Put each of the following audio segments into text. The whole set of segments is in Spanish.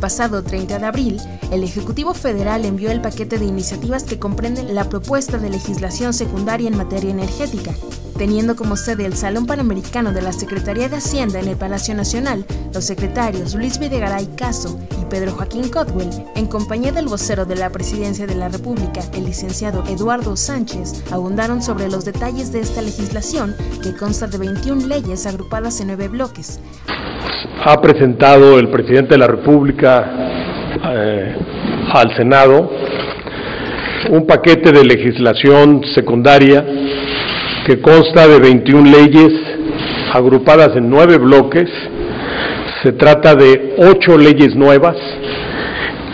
pasado 30 de abril, el Ejecutivo Federal envió el paquete de iniciativas que comprenden la propuesta de legislación secundaria en materia energética, teniendo como sede el Salón Panamericano de la Secretaría de Hacienda en el Palacio Nacional, los secretarios Luis Videgaray Caso y Pedro Joaquín Cotwell, en compañía del vocero de la Presidencia de la República, el licenciado Eduardo Sánchez, abundaron sobre los detalles de esta legislación que consta de 21 leyes agrupadas en nueve bloques. Ha presentado el presidente de la República eh, al Senado un paquete de legislación secundaria que consta de 21 leyes agrupadas en nueve bloques. Se trata de ocho leyes nuevas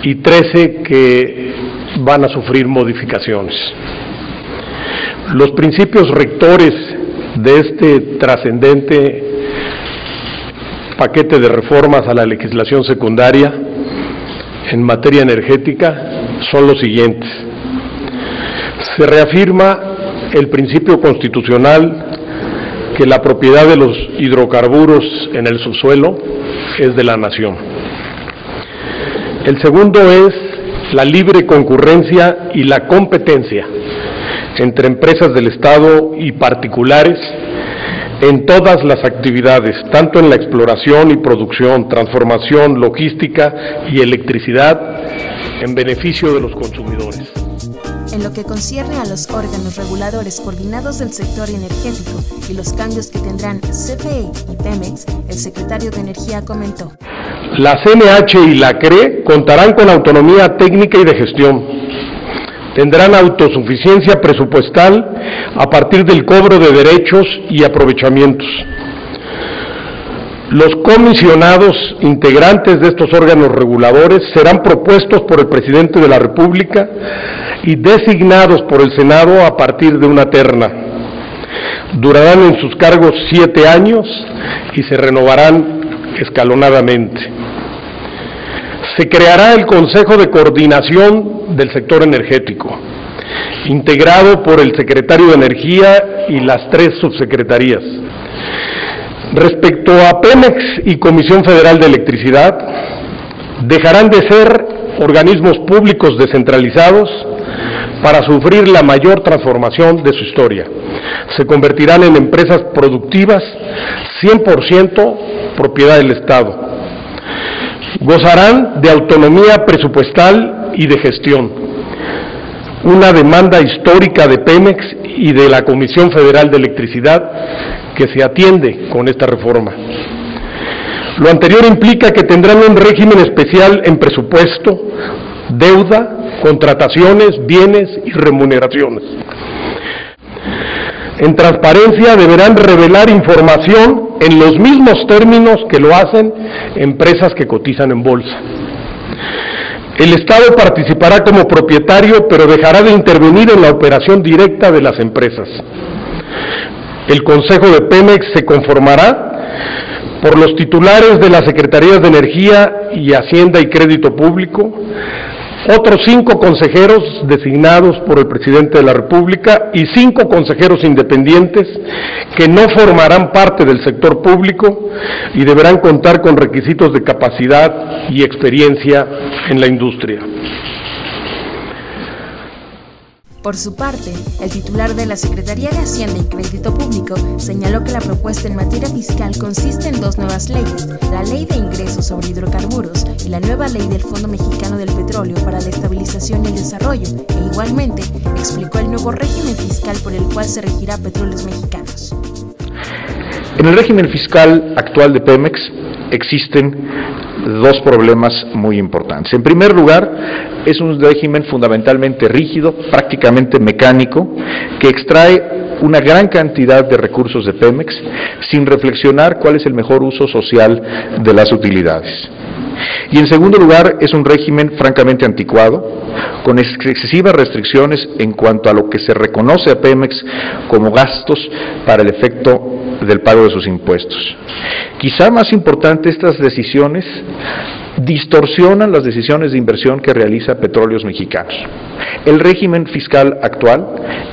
y 13 que van a sufrir modificaciones. Los principios rectores de este trascendente paquete de reformas a la legislación secundaria en materia energética son los siguientes. Se reafirma el principio constitucional que la propiedad de los hidrocarburos en el subsuelo es de la nación. El segundo es la libre concurrencia y la competencia entre empresas del Estado y particulares en todas las actividades, tanto en la exploración y producción, transformación, logística y electricidad, en beneficio de los consumidores. En lo que concierne a los órganos reguladores coordinados del sector energético y los cambios que tendrán CFE y Pemex, el secretario de Energía comentó. La CNH y la CRE contarán con autonomía técnica y de gestión tendrán autosuficiencia presupuestal a partir del cobro de derechos y aprovechamientos. Los comisionados integrantes de estos órganos reguladores serán propuestos por el presidente de la República y designados por el Senado a partir de una terna. Durarán en sus cargos siete años y se renovarán escalonadamente. Se creará el Consejo de Coordinación del Sector Energético, integrado por el Secretario de Energía y las tres subsecretarías. Respecto a Pemex y Comisión Federal de Electricidad, dejarán de ser organismos públicos descentralizados para sufrir la mayor transformación de su historia. Se convertirán en empresas productivas 100% propiedad del Estado. Gozarán de autonomía presupuestal y de gestión. Una demanda histórica de Pemex y de la Comisión Federal de Electricidad que se atiende con esta reforma. Lo anterior implica que tendrán un régimen especial en presupuesto, deuda, contrataciones, bienes y remuneraciones. En transparencia deberán revelar información en los mismos términos que lo hacen empresas que cotizan en bolsa. El Estado participará como propietario, pero dejará de intervenir en la operación directa de las empresas. El Consejo de Pemex se conformará por los titulares de las Secretarías de Energía y Hacienda y Crédito Público, otros cinco consejeros designados por el presidente de la República y cinco consejeros independientes que no formarán parte del sector público y deberán contar con requisitos de capacidad y experiencia en la industria. Por su parte, el titular de la Secretaría de Hacienda y Crédito Público señaló que la propuesta en materia fiscal consiste en dos nuevas leyes, la Ley de Ingresos sobre Hidrocarburos y la nueva Ley del Fondo Mexicano del Petróleo para la Estabilización y el Desarrollo, e igualmente explicó el nuevo régimen fiscal por el cual se regirá Petróleos Mexicanos. En el régimen fiscal actual de Pemex existen dos problemas muy importantes. En primer lugar, es un régimen fundamentalmente rígido, prácticamente mecánico, que extrae una gran cantidad de recursos de Pemex sin reflexionar cuál es el mejor uso social de las utilidades. Y en segundo lugar, es un régimen francamente anticuado, con excesivas restricciones en cuanto a lo que se reconoce a Pemex como gastos para el efecto del pago de sus impuestos. Quizá más importante estas decisiones distorsionan las decisiones de inversión que realiza Petróleos Mexicanos. El régimen fiscal actual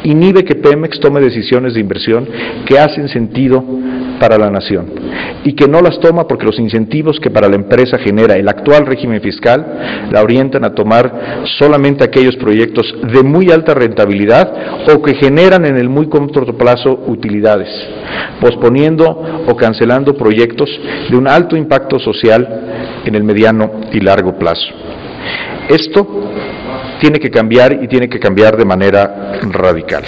inhibe que Pemex tome decisiones de inversión que hacen sentido para la nación y que no las toma porque los incentivos que para la empresa genera el actual régimen fiscal la orientan a tomar solamente aquellos proyectos de muy alta rentabilidad o que generan en el muy corto plazo utilidades, posponiendo o cancelando proyectos de un alto impacto social en el mediano y largo plazo. Esto tiene que cambiar y tiene que cambiar de manera radical.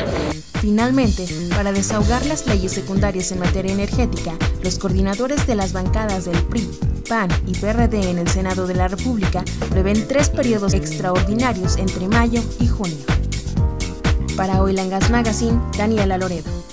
Finalmente, para desahogar las leyes secundarias en materia energética, los coordinadores de las bancadas del PRI, PAN y PRD en el Senado de la República prevén tres periodos extraordinarios entre mayo y junio. Para Oil Gas Magazine, Daniela Loredo.